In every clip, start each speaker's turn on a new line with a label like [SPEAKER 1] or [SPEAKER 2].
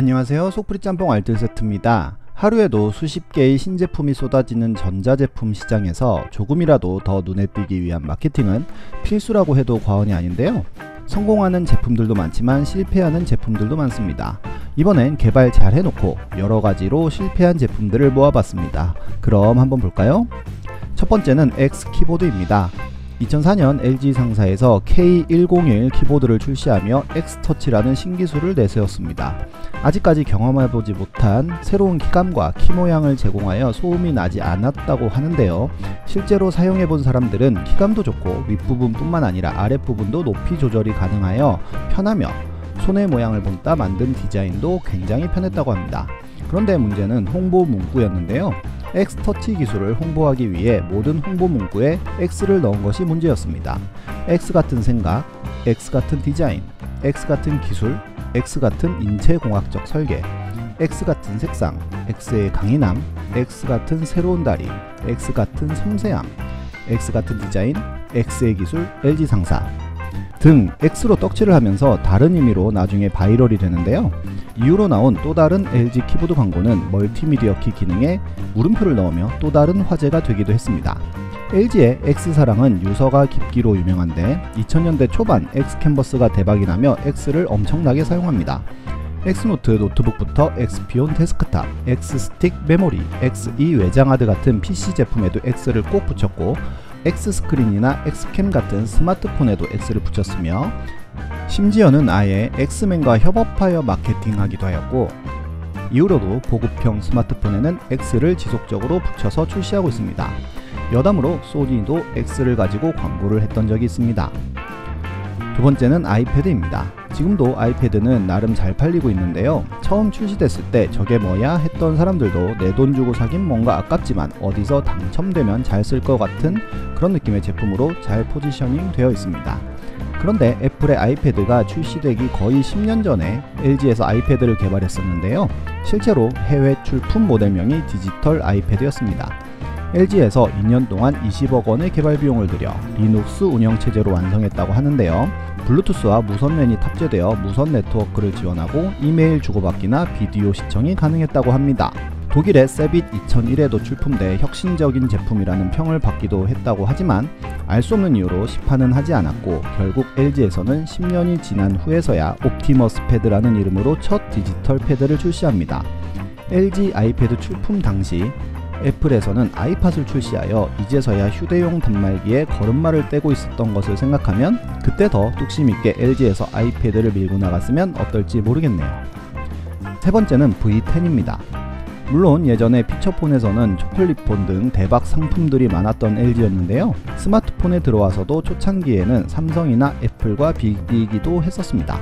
[SPEAKER 1] 안녕하세요. 속풀이 짬뽕 알뜰 세트입니다. 하루에도 수십 개의 신제품이 쏟아지는 전자제품 시장에서 조금이라도 더 눈에 띄기 위한 마케팅은 필수라고 해도 과언이 아닌데요. 성공하는 제품들도 많지만 실패하는 제품들도 많습니다. 이번엔 개발 잘 해놓고 여러가지로 실패한 제품들을 모아봤습니다. 그럼 한번 볼까요? 첫 번째는 X 키보드입니다 2004년 LG 상사에서 K101 키보드를 출시하며 X터치라는 신기술을 내세웠습니다. 아직까지 경험해보지 못한 새로운 키감과 키 모양을 제공하여 소음이 나지 않았다고 하는데요. 실제로 사용해본 사람들은 키감도 좋고 윗부분뿐만 아니라 아랫부분도 높이 조절이 가능하여 편하며 손의 모양을 본따 만든 디자인도 굉장히 편했다고 합니다. 그런데 문제는 홍보 문구였는데요. X터치 기술을 홍보하기 위해 모든 홍보 문구에 X를 넣은 것이 문제였습니다. X 같은 생각, X 같은 디자인, X 같은 기술, X 같은 인체공학적 설계, X 같은 색상, X의 강인함, X 같은 새로운 다리, X 같은 섬세함, X 같은 디자인, X의 기술, LG 상사 등 X로 떡칠을 하면서 다른 의미로 나중에 viral이 되는데요. 이후로 나온 또 다른 LG 키보드 광고는 멀티미디어 키 기능에 물음표를 넣으며 또 다른 화제가 되기도 했습니다. LG의 X사랑은 유서가 깊기로 유명한데 2000년대 초반 X캔버스가 대박이 나며 X를 엄청나게 사용합니다. X노트 노트북부터 X피온 데스크탑, X스틱 메모리, X2 외장하드 같은 PC 제품에도 X를 꼭 붙였고 X스크린이나 X캠 같은 스마트폰에도 X를 붙였으며 심지어는 아예 엑스맨과 협업하여 마케팅하기도 하였고 이후로도 보급형 스마트폰에는 X를 지속적으로 붙여서 출시하고 있습니다. 여담으로 소니도 X를 가지고 광고를 했던 적이 있습니다. 두 번째는 아이패드입니다. 지금도 아이패드는 나름 잘 팔리고 있는데요. 처음 출시됐을 때 저게 뭐야 했던 사람들도 내 돈 주고 사긴 뭔가 아깝지만 어디서 당첨되면 잘 쓸 것 같은 그런 느낌의 제품으로 잘 포지셔닝 되어 있습니다. 그런데 애플의 아이패드가 출시되기 거의 10년 전에 LG에서 아이패드를 개발했었는데요. 실제로 해외 출품 모델명이 디지털 아이패드였습니다. LG에서 2년 동안 20억 원의 개발 비용을 들여 리눅스 운영 체제로 완성했다고 하는데요. 블루투스와 무선 랜이 탑재되어 무선 네트워크를 지원하고 이메일 주고받기나 비디오 시청이 가능했다고 합니다. 독일의 세빗 2001에도 출품돼 혁신적인 제품이라는 평을 받기도 했다고 하지만 알 수 없는 이유로 시판은 하지 않았고 결국 LG에서는 10년이 지난 후에서야 옵티머스 패드라는 이름으로 첫 디지털 패드를 출시합니다. LG 아이패드 출품 당시 애플에서는 아이팟을 출시하여 이제서야 휴대용 단말기에 걸음마를 떼고 있었던 것을 생각하면 그때 더 뚝심있게 LG에서 아이패드를 밀고 나갔으면 어떨지 모르겠네요. 세 번째는 V10입니다. 물론 예전에 피처폰에서는 초콜릿폰 등 대박 상품들이 많았던 LG였는데요. 스마트폰에 들어와서도 초창기에는 삼성이나 애플과 비기기도 했었습니다.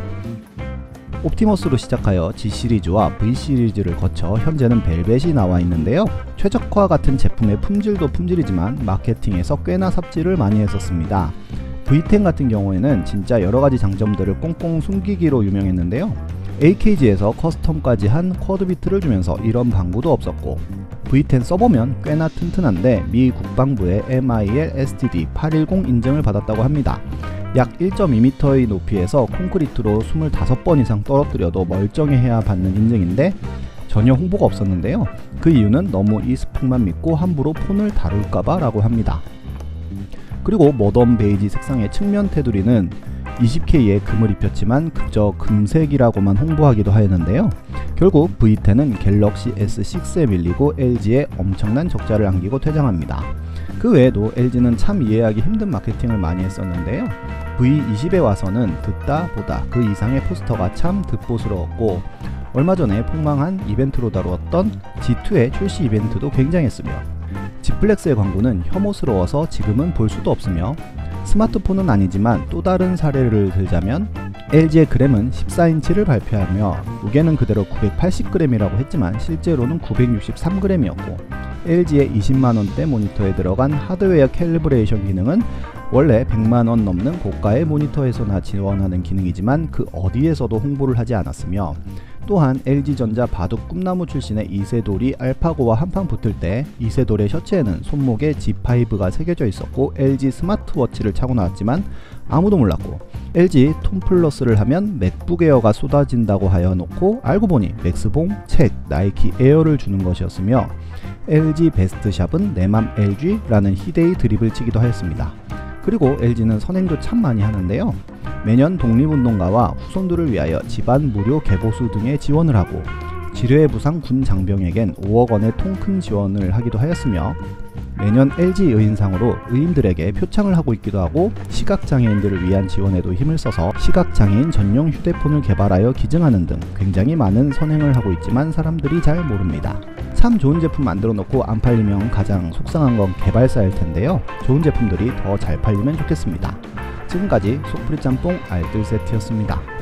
[SPEAKER 1] 옵티머스로 시작하여 G 시리즈와 V 시리즈를 거쳐 현재는 벨벳이 나와 있는데요. 최적화 같은 제품의 품질도 품질이지만 마케팅에서 꽤나 삽질을 많이 했었습니다. V10 같은 경우에는 진짜 여러가지 장점들을 꽁꽁 숨기기로 유명했는데요. AKG에서 커스텀까지 한 쿼드비트를 주면서 이런 방구도 없었고 V10 써보면 꽤나 튼튼한데 미 국방부의 MIL STD 810 인증을 받았다고 합니다. 약 1.2m의 높이에서 콘크리트로 25번 이상 떨어뜨려도 멀쩡해야 받는 인증인데 전혀 홍보가 없었는데요. 그 이유는 너무 이 스펙만 믿고 함부로 폰을 다룰까봐 라고 합니다. 그리고 모던 베이지 색상의 측면 테두리는 20K에 금을 입혔지만 그저 금색이라고만 홍보하기도 하였는데요. 결국 V10은 갤럭시 S6에 밀리고 LG에 엄청난 적자를 안기고 퇴장합니다. 그 외에도 LG는 참 이해하기 힘든 마케팅을 많이 했었는데요. V20에 와서는 듣다 보다 그 이상의 포스터가 참 듣보스러웠고 얼마 전에 폭망한 이벤트로 다루었던 G2의 출시 이벤트도 굉장했으며 지플렉스의 광고는 혐오스러워서 지금은 볼 수도 없으며 스마트폰은 아니지만 또 다른 사례를 들자면 LG의 그램은 14인치를 발표하며 무게는 그대로 980g이라고 했지만 실제로는 963g이었고 LG의 20만원대 모니터에 들어간 하드웨어 calibration 기능은 원래 100만원 넘는 고가의 모니터에서나 지원하는 기능이지만 그 어디에서도 홍보를 하지 않았으며 또한 LG전자 바둑 꿈나무 출신의 이세돌이 알파고와 한판 붙을 때 이세돌의 셔츠에는 손목에 G5가 새겨져 있었고 LG 스마트워치를 차고 나왔지만 아무도 몰랐고 LG 톤플러스를 하면 맥북 에어가 쏟아진다고 하여 놓고 알고 보니 맥스봉, 책, 나이키 에어를 주는 것이었으며 LG 베스트샵은 내맘 LG라는 희대의 드립을 치기도 하였습니다. 그리고 LG는 선행도 참 많이 하는데요. 매년 독립운동가와 후손들을 위하여 집안 무료 개보수 등의 지원을 하고 지뢰 부상 군 장병에겐 5억 원의 통 큰 지원을 하기도 하였으며 매년 LG 의인상으로 의인들에게 표창을 하고 있기도 하고 시각장애인들을 위한 지원에도 힘을 써서 시각장애인 전용 휴대폰을 개발하여 기증하는 등 굉장히 많은 선행을 하고 있지만 사람들이 잘 모릅니다. 참 좋은 제품 만들어 놓고 안 팔리면 가장 속상한 건 개발사일 텐데요. 좋은 제품들이 더 잘 팔리면 좋겠습니다. 지금까지 속풀이 짬뽕 알뜰 세트였습니다.